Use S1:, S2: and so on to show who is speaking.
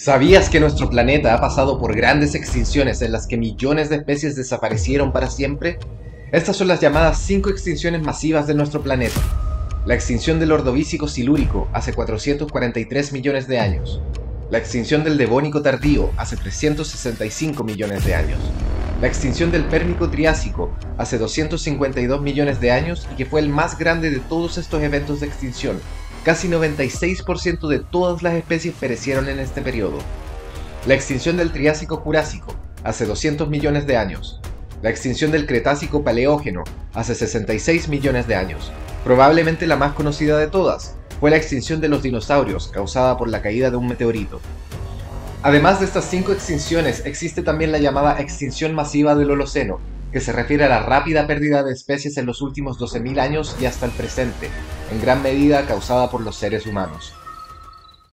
S1: ¿Sabías que nuestro planeta ha pasado por grandes extinciones en las que millones de especies desaparecieron para siempre? Estas son las llamadas 5 extinciones masivas de nuestro planeta. La extinción del ordovícico silúrico hace 443 millones de años. La extinción del devónico tardío hace 365 millones de años. La extinción del pérmico triásico hace 252 millones de años y que fue el más grande de todos estos eventos de extinción, Casi 96% de todas las especies perecieron en este periodo. La extinción del Triásico-Jurásico, hace 200 millones de años. La extinción del Cretácico-Paleógeno, hace 66 millones de años. Probablemente la más conocida de todas, fue la extinción de los dinosaurios causada por la caída de un meteorito. Además de estas cinco extinciones, existe también la llamada extinción masiva del Holoceno, que se refiere a la rápida pérdida de especies en los últimos 12.000 años y hasta el presente, en gran medida causada por los seres humanos.